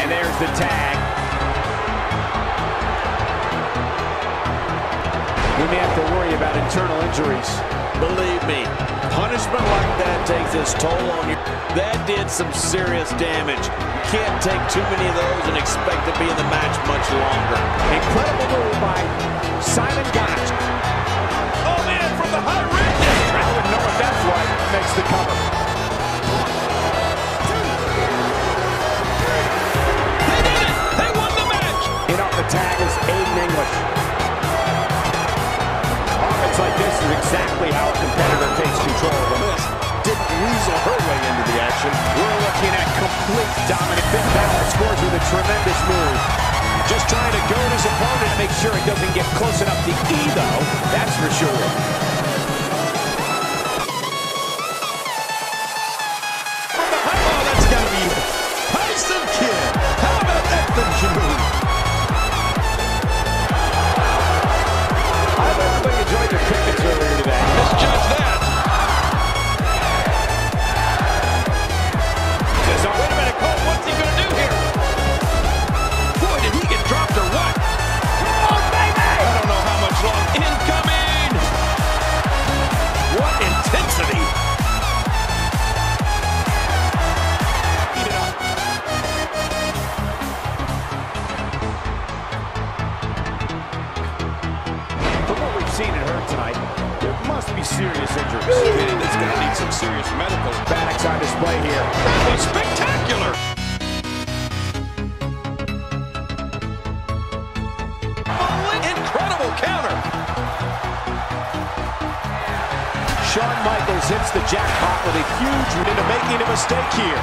And there's the tag. We may have to worry about internal injuries. Believe me, punishment like that takes its toll on you. That did some serious damage. You can't take too many of those and expect to be in the match much longer. With a tremendous move. Just trying to goad his opponent to make sure it doesn't get close enough to though. That's for sure. We've seen and heard tonight, there must be serious injuries. Man, that's going to need some serious medical. Bannock's on display here. That was spectacular! Oh, incredible counter! Shawn Michaels hits the jackpot with a huge win into making a mistake here.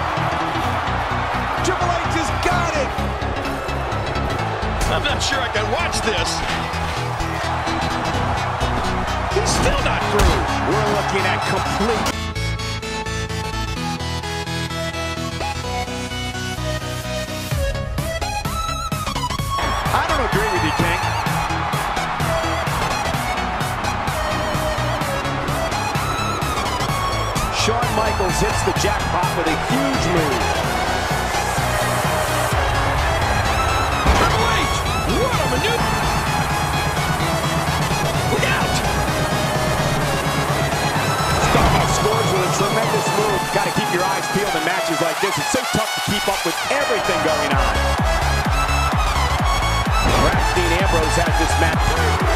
Triple H has got it! I'm not sure I can watch this. Looking at complete. I don't agree with you, King. Shawn Michaels hits the jackpot with a huge move. Keep your eyes peeled in matches like this. It's so tough to keep up with everything going on. Dean Ambrose has this match.